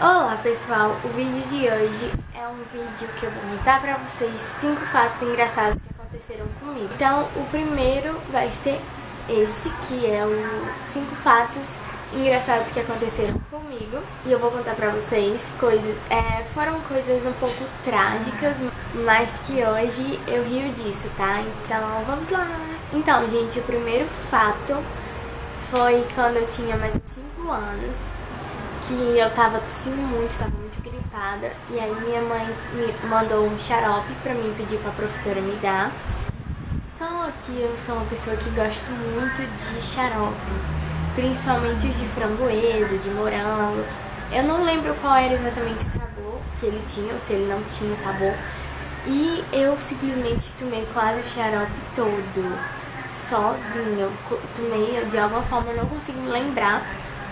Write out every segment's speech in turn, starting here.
Olá pessoal, o vídeo de hoje é um vídeo que eu vou contar pra vocês 5 fatos engraçados que aconteceram comigo. Então o primeiro vai ser esse, que é o 5 fatos engraçados que aconteceram comigo. E eu vou contar pra vocês coisas, é, foram coisas um pouco trágicas, mas que hoje eu rio disso, tá? Então vamos lá! Então gente, o primeiro fato foi quando eu tinha mais de 5 anos que eu tava tossindo muito, tava muito gripada. E aí minha mãe me mandou um xarope pra mim pedir pra professora me dar. Só que eu sou uma pessoa que gosta muito de xarope, principalmente de framboesa, de morango. Eu não lembro qual era exatamente o sabor que ele tinha, ou se ele não tinha sabor. E eu simplesmente tomei quase o xarope todo, sozinha. Eu tomei, de alguma forma, eu não consigo me lembrar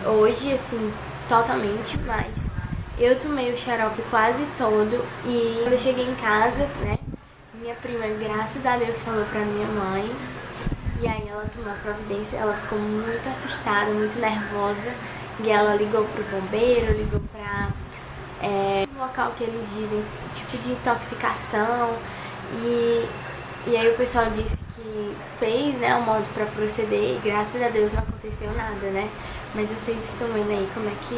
hoje, assim, totalmente, mas eu tomei o xarope quase todo e quando eu cheguei em casa, né, minha prima, graças a Deus, falou pra minha mãe. E aí ela tomou providência, ela ficou muito assustada, muito nervosa. E ela ligou pro bombeiro, ligou pra é, um local que eles dizem, tipo de intoxicação. E, e aí o pessoal disse que fez, né, um modo pra proceder e graças a Deus não aconteceu nada, né, mas vocês estão vendo aí como é que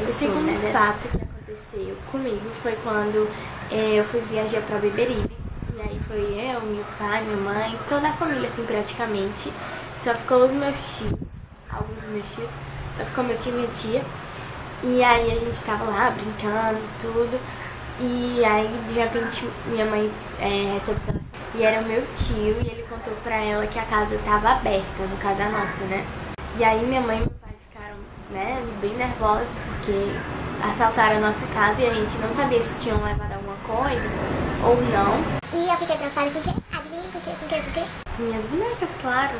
eu O segundo né, fato que aconteceu comigo foi quando é, eu fui viajar pra Beberibe. E aí foi eu, meu pai, minha mãe, toda a família assim praticamente. Só ficou os meus tios, alguns dos meus tios, só ficou meu tio e minha tia. E aí a gente tava lá brincando e tudo. E aí de repente minha mãe é, recebeu. E era o meu tio e ele contou pra ela que a casa tava aberta, no caso a nossa, né? E aí minha mãe né, bem nervosos porque assaltaram a nossa casa e a gente não sabia se tinham levado alguma coisa ou não. E eu fiquei preocupada com o quê? Adivinha com o quê? Com o quê? Com o quê? Minhas bonecas, claro.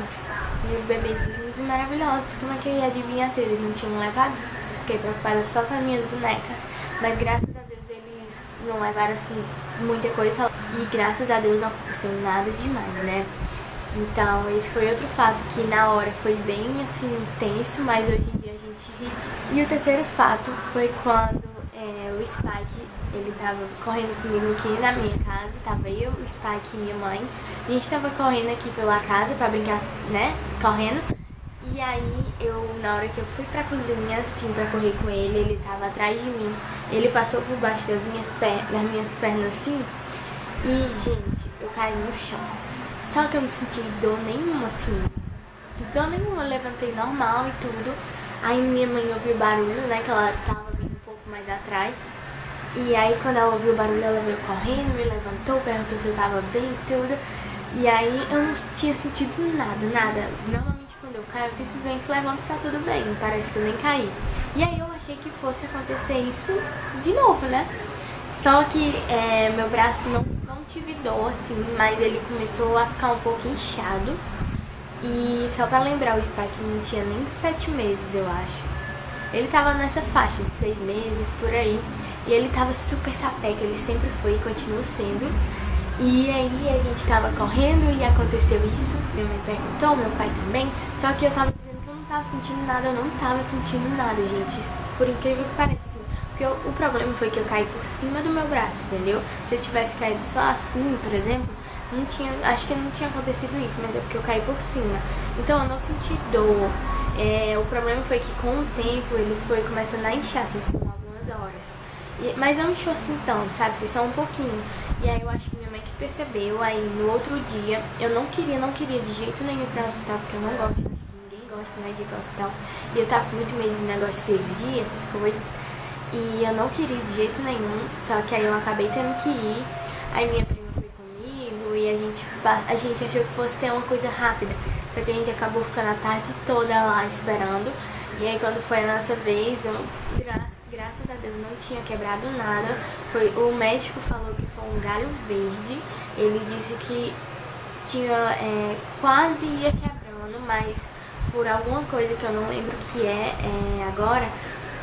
Minhas bebês lindos e maravilhosos. Como é que eu ia adivinhar se eles não tinham levado? Fiquei preocupada só com as minhas bonecas. Mas graças a Deus eles não levaram assim muita coisa. E graças a Deus não aconteceu nada demais, né? Então, esse foi outro fato que na hora foi bem assim tenso, mas hoje em dia gente. E o terceiro fato foi quando é, o Spike, ele tava correndo comigo aqui na minha casa, tava eu, o Spike e minha mãe. A gente tava correndo aqui pela casa pra brincar, né, correndo. E aí, eu, na hora que eu fui pra cozinha, assim, pra correr com ele, ele tava atrás de mim. Ele passou por baixo das minhas, per das minhas pernas, assim. E, gente, eu caí no chão. Só que eu não senti dor nenhuma, assim. Dor nenhuma, eu levantei normal e tudo. Aí minha mãe ouviu barulho, né? Que ela tava vindo um pouco mais atrás. E aí quando ela ouviu o barulho, ela veio correndo, me levantou, perguntou se eu tava bem e tudo. E aí eu não tinha sentido nada, nada. Normalmente quando eu caio, eu simplesmente levanto e tá tudo bem. Parece que eu nem caí. E aí eu achei que fosse acontecer isso de novo, né? Só que é, meu braço não tive dor, assim, mas ele começou a ficar um pouco inchado. E só pra lembrar, o Spike não tinha nem sete meses, eu acho. Ele tava nessa faixa de seis meses, por aí. E ele tava super sapeca, ele sempre foi e continua sendo. E aí a gente tava correndo e aconteceu isso. Minha mãe perguntou, meu pai também. Só que eu tava dizendo que eu não tava sentindo nada, eu não tava sentindo nada, gente. Por incrível que pareça. Porque o, o, problema foi que eu caí por cima do meu braço, entendeu? Se eu tivesse caído só assim, por exemplo, não tinha, acho que não tinha acontecido isso, mas é porque eu caí por cima. Então eu não senti dor. É, o problema foi que com o tempo ele foi começando a inchar, assim, por algumas horas. E, mas não inchou assim tanto, sabe? Foi só um pouquinho. E aí eu acho que minha mãe que percebeu, aí no outro dia, eu não queria, não queria de jeito nenhum ir pra hospital, porque eu não gosto, ninguém gosta, né, de ir pra hospital. E eu tava com muito medo de negócio de cirurgia, essas coisas. E eu não queria de jeito nenhum, só que aí eu acabei tendo que ir. Aí minha a gente, a gente achou que fosse ser uma coisa rápida. Só que a gente acabou ficando a tarde toda lá esperando. E aí quando foi a nossa vez, eu, gra graças a Deus não tinha quebrado nada. Foi, o médico falou que foi um galho verde. Ele disse que tinha é, quase ia quebrando, mas por alguma coisa que eu não lembro que é, é agora,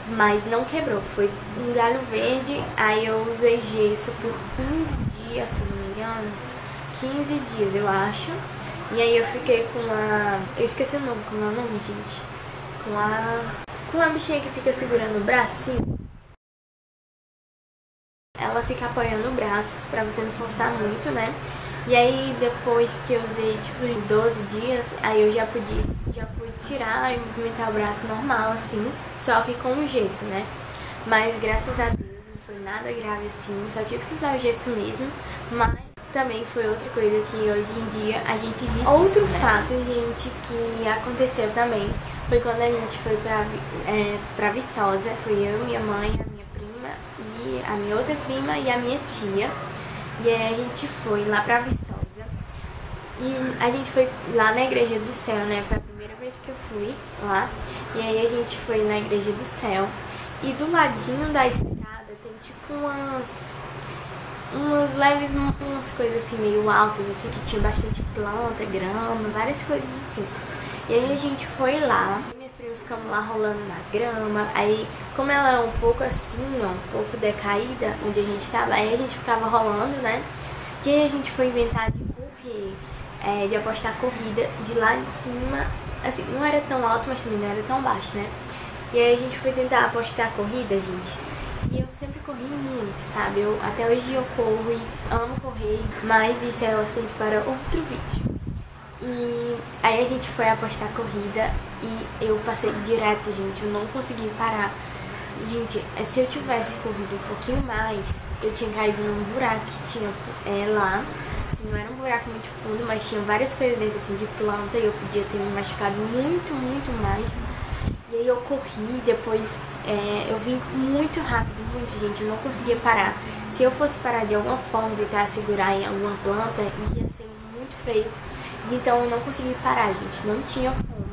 mas não quebrou. Foi um galho verde, aí eu usei gesso por 15 dias, se não me engano. 15 dias, eu acho. E aí eu fiquei com a... Eu esqueci o nome, como é o nome, gente? Com a... Com a bichinha que fica segurando o braço, assim. ela fica apoiando o braço pra você não forçar muito, né? E aí depois que eu usei tipo uns 12 dias, aí eu já pude, já pude tirar e movimentar o braço normal, assim, só que com o gesso, né? Mas graças a Deus não foi nada grave assim, só tive que usar o gesso mesmo, mas também foi outra coisa que hoje em dia a gente ri Outro né? fato, gente, que aconteceu também foi quando a gente foi pra, é, pra Viçosa, foi eu, minha mãe, a minha prima e a minha outra prima e a minha tia. E aí a gente foi lá pra Viçosa. E a gente foi lá na Igreja do Céu, né? Foi a primeira vez que eu fui lá. E aí a gente foi na Igreja do Céu. E do ladinho da escada tem tipo umas umas leves, umas coisas assim meio altas, assim, que tinha bastante planta, grama, várias coisas assim. E aí a gente foi lá, minhas primas ficamos lá rolando na grama, aí como ela é um pouco assim, ó, um pouco decaída, onde a gente tava, aí a gente ficava rolando, né? E aí a gente foi inventar de correr, é, de apostar corrida de lá de cima, assim, não era tão alto, mas também não era tão baixo, né? E aí a gente foi tentar apostar corrida, gente. E eu sempre corri muito, sabe? Eu, até hoje eu corro e amo correr, mas isso é assunto para outro vídeo. E aí a gente foi apostar corrida e eu passei direto, gente, eu não consegui parar. Gente, se eu tivesse corrido um pouquinho mais, eu tinha caído num buraco que tinha é, lá. Assim, não era um buraco muito fundo, mas tinha várias coisas dentro assim de planta e eu podia ter me machucado muito, muito mais. E aí eu corri, depois é, eu vim muito rápido, muito, gente, eu não conseguia parar. Se eu fosse parar de alguma forma, tentar segurar em alguma planta, ia ser muito feio. Então eu não consegui parar, gente, não tinha como.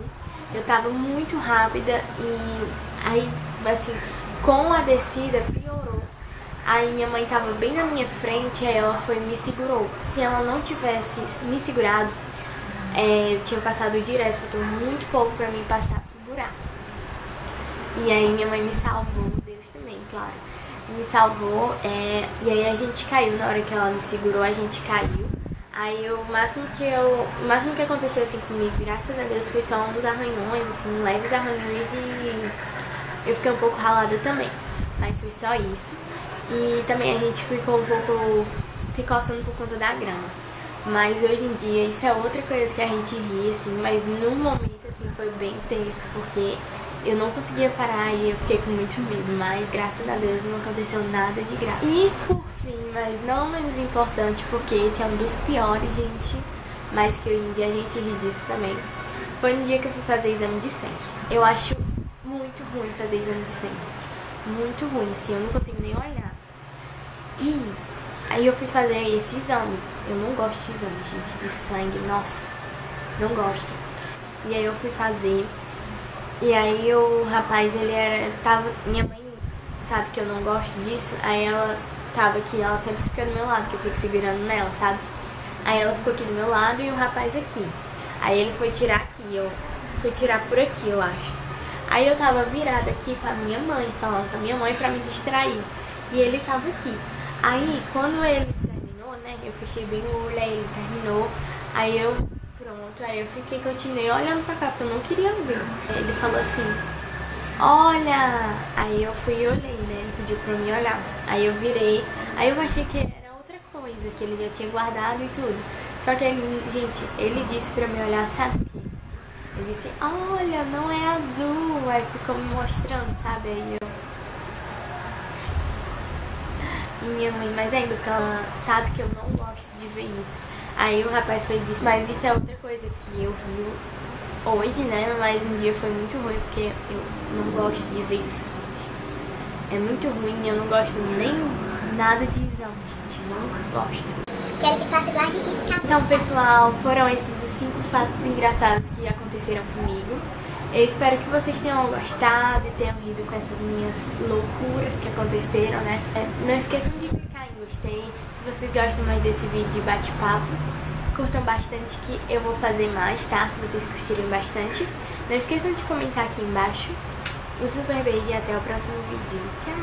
Eu tava muito rápida e aí, assim, com a descida piorou. Aí minha mãe tava bem na minha frente, aí ela foi me segurou. Se ela não tivesse me segurado, é, eu tinha passado direto, faltou muito pouco pra mim passar pro buraco. E aí minha mãe me salvou, Deus também, claro. Me salvou, é, e aí a gente caiu, na hora que ela me segurou, a gente caiu. Aí o máximo que eu. O máximo que aconteceu assim comigo, graças a Deus, foi só dos arranhões, assim, leves arranhões e eu fiquei um pouco ralada também. Mas foi só isso. E também a gente ficou um pouco se coçando por conta da grama. Mas hoje em dia isso é outra coisa que a gente ri, assim, mas no momento assim foi bem tenso, porque eu não conseguia parar e eu fiquei com muito medo, mas graças a Deus não aconteceu nada de grave. E por fim, mas não menos importante, porque esse é um dos piores, gente, mas que hoje em dia a gente ri disso também, foi no dia que eu fui fazer exame de sangue. Eu acho muito ruim fazer exame de sangue, gente. Muito ruim, assim, eu não consigo nem olhar. E aí eu fui fazer esse exame. Eu não gosto de exame, gente, de sangue, nossa, não gosto. E aí eu fui fazer e aí o rapaz, ele era. Tava. Minha mãe sabe que eu não gosto disso. Aí ela tava aqui, ela sempre fica do meu lado, que eu fico segurando nela, sabe? Aí ela ficou aqui do meu lado e o rapaz aqui. Aí ele foi tirar aqui, eu fui tirar por aqui, eu acho. Aí eu tava virada aqui pra minha mãe, falando com a minha mãe pra me distrair. E ele tava aqui. Aí quando ele terminou, né? Eu fechei bem o olho, aí ele terminou. Aí eu Aí eu fiquei, continuei olhando pra cá, porque eu não queria ver. Ele falou assim, olha! Aí eu fui e olhei, né? Ele pediu pra mim olhar. Aí eu virei, aí eu achei que era outra coisa, que ele já tinha guardado e tudo. Só que gente, ele disse pra mim olhar, sabe? Ele disse, olha, não é azul. Aí ficou me mostrando, sabe? Aí eu. E minha mãe, mas ainda que ela sabe que eu não gosto de ver isso. Aí o rapaz foi disse, mas isso é outra coisa que eu rio hoje, né? Mas um dia foi muito ruim porque eu não gosto de ver isso, gente. É muito ruim, eu não gosto nem nada de exame, gente. Não gosto. Quero que faça guarde e Então, pessoal, foram esses os cinco fatos engraçados que aconteceram comigo. Eu espero que vocês tenham gostado e tenham rido com essas minhas loucuras que aconteceram, né? Não esqueçam de vocês gostam mais desse vídeo de bate-papo, curtam bastante que eu vou fazer mais, tá? Se vocês curtirem bastante. Não esqueçam de comentar aqui embaixo. Um super beijo e até o próximo vídeo. Tchau!